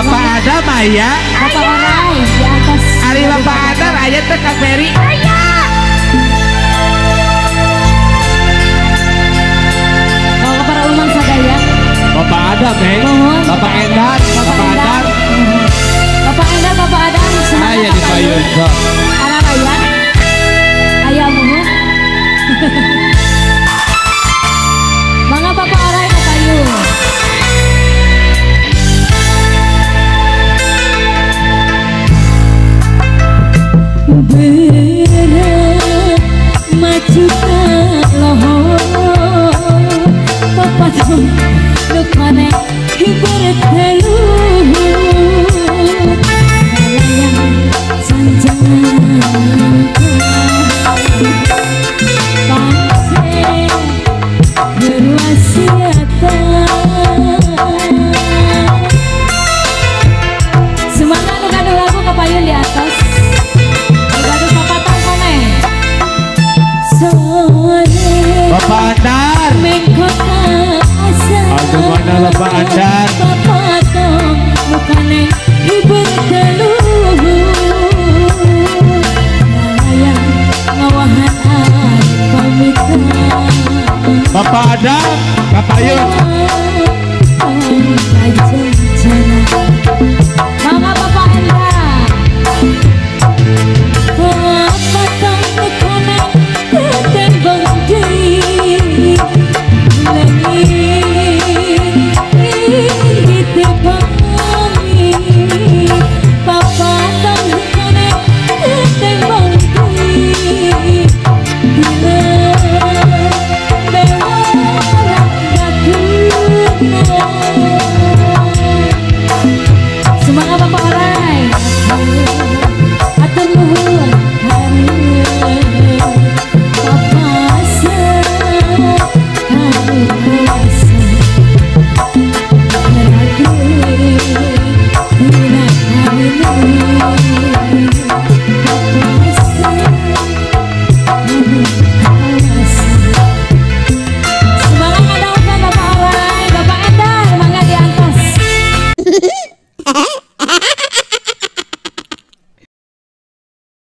Bapak ada Maya Bapak Orai di atas. Ari Bapak ada ayat teh Kang Ferry Bapak para sadaya. Bapak ada Meng Mohon. Bapak Endar Bapak Endar Bapak Endar, Bapak Adam, semangat Aya di Bapak Ayu. payun Bapak tuh Lukmane bertelu Melayang sanjangan Pantai berwasiatan Semangat lu kado lagu kepayun di atas Kado papatan kome Sore Bapak Andar Mengkota asa Bapak Mukane Layang ngawahan pamitan. Bapak ada Kapayun